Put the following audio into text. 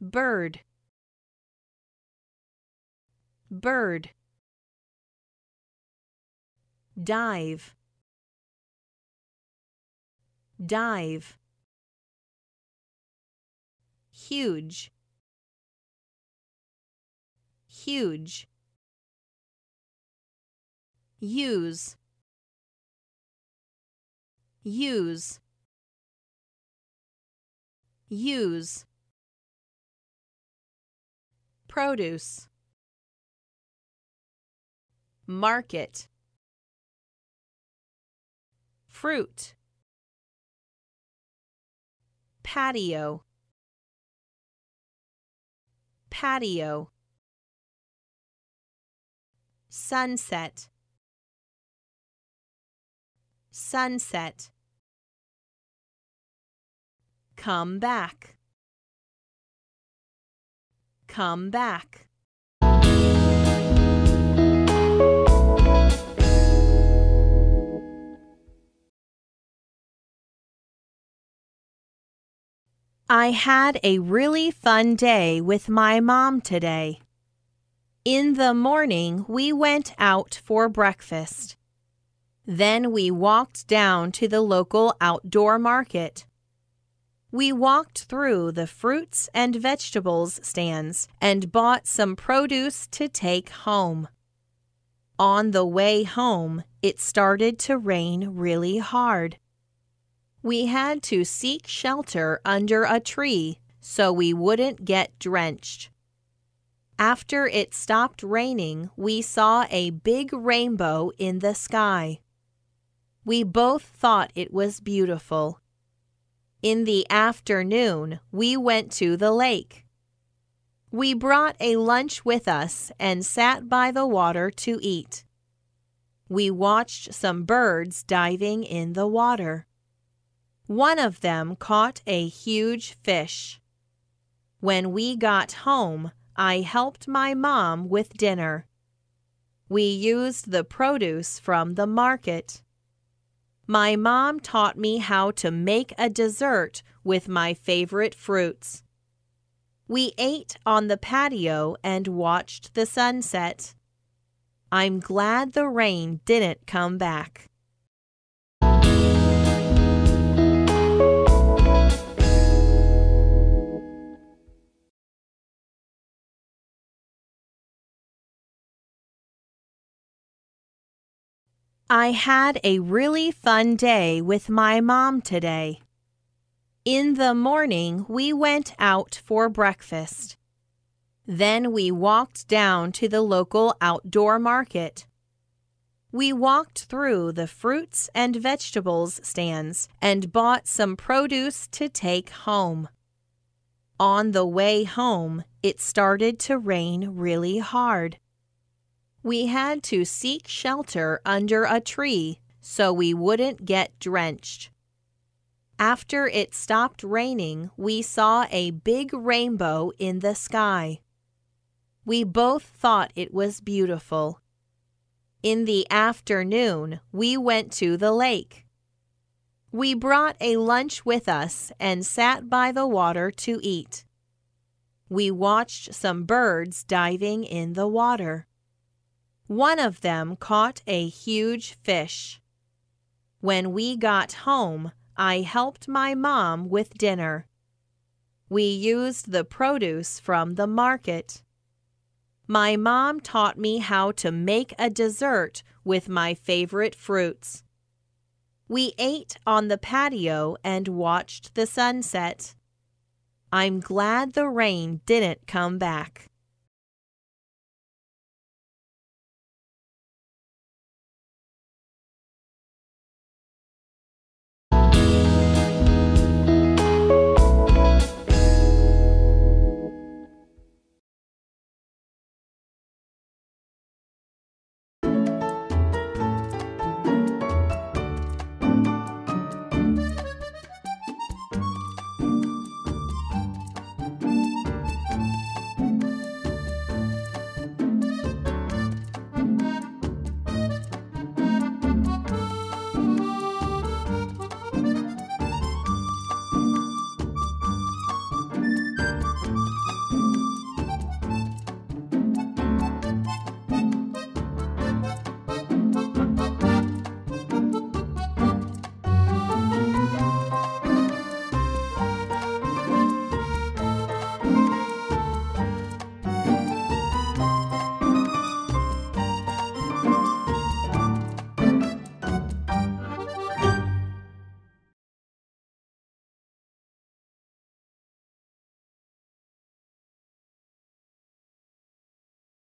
bird. Bird. Dive. Dive. Huge. Huge. Use. Use. Use produce. Market. Fruit. Patio. Patio. Sunset. Sunset. Come back come back I had a really fun day with my mom today. In the morning, we went out for breakfast. Then we walked down to the local outdoor market. We walked through the fruits and vegetables stands and bought some produce to take home. On the way home, it started to rain really hard. We had to seek shelter under a tree so we wouldn't get drenched. After it stopped raining, we saw a big rainbow in the sky. We both thought it was beautiful. In the afternoon, we went to the lake. We brought a lunch with us and sat by the water to eat. We watched some birds diving in the water. One of them caught a huge fish. When we got home, I helped my mom with dinner. We used the produce from the market. My mom taught me how to make a dessert with my favorite fruits. We ate on the patio and watched the sunset. I'm glad the rain didn't come back. I had a really fun day with my mom today. In the morning, we went out for breakfast. Then we walked down to the local outdoor market. We walked through the fruits and vegetables stands and bought some produce to take home. On the way home, it started to rain really hard. We had to seek shelter under a tree so we wouldn't get drenched. After it stopped raining, we saw a big rainbow in the sky. We both thought it was beautiful. In the afternoon, we went to the lake. We brought a lunch with us and sat by the water to eat. We watched some birds diving in the water. One of them caught a huge fish. When we got home, I helped my mom with dinner. We used the produce from the market. My mom taught me how to make a dessert with my favorite fruits. We ate on the patio and watched the sunset. I'm glad the rain didn't come back.